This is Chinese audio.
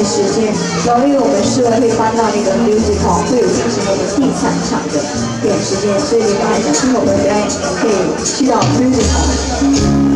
的时间，然后因为我们室外会搬到那个 musical，会有进行那个地产场的点时间，所以大家想听我们的，可以去到 musical。